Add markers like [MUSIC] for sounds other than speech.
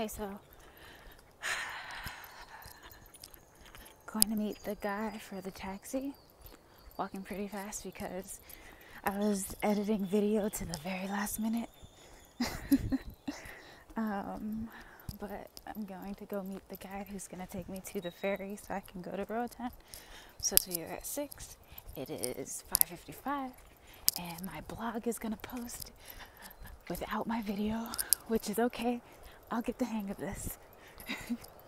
Okay, so going to meet the guy for the taxi. Walking pretty fast because I was editing video to the very last minute. [LAUGHS] um, but I'm going to go meet the guy who's going to take me to the ferry so I can go to Roatan. So to you at 6. It is 5.55 and my blog is going to post without my video, which is okay. I'll get the hang of this. [LAUGHS]